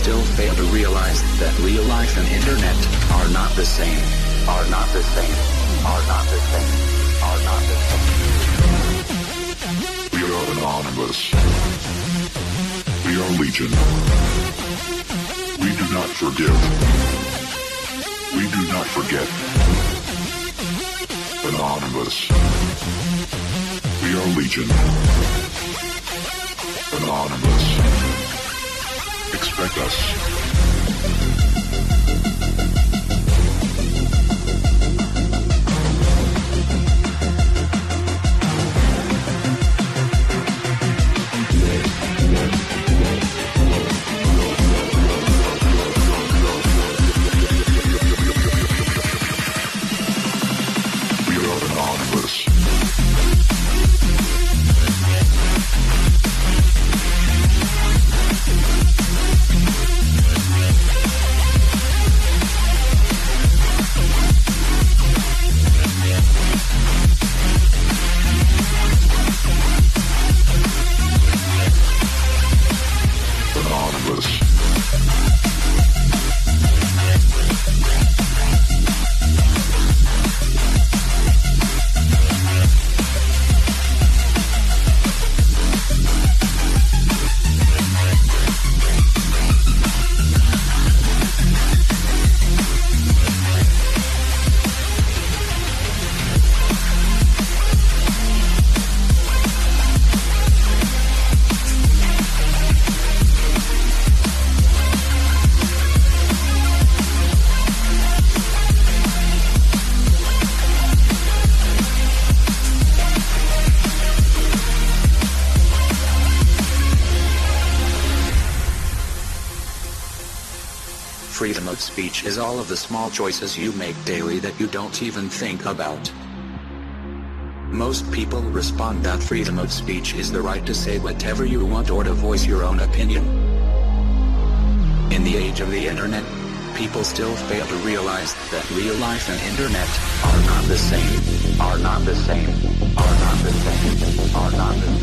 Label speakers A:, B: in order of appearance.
A: still fail to realize that real life and internet are not the same. Are not the same. Are not the same. Are not the same.
B: We are anonymous. We are legion. We do not forgive. We do not forget. Anonymous. We are legion. Anonymous. Expect us.
A: Freedom of speech is all of the small choices you make daily that you don't even think about. Most people respond that freedom of speech is the right to say whatever you want or to voice your own opinion. In the age of the internet, people still fail to realize that real life and internet are not the same, are not the same, are not the same, are not the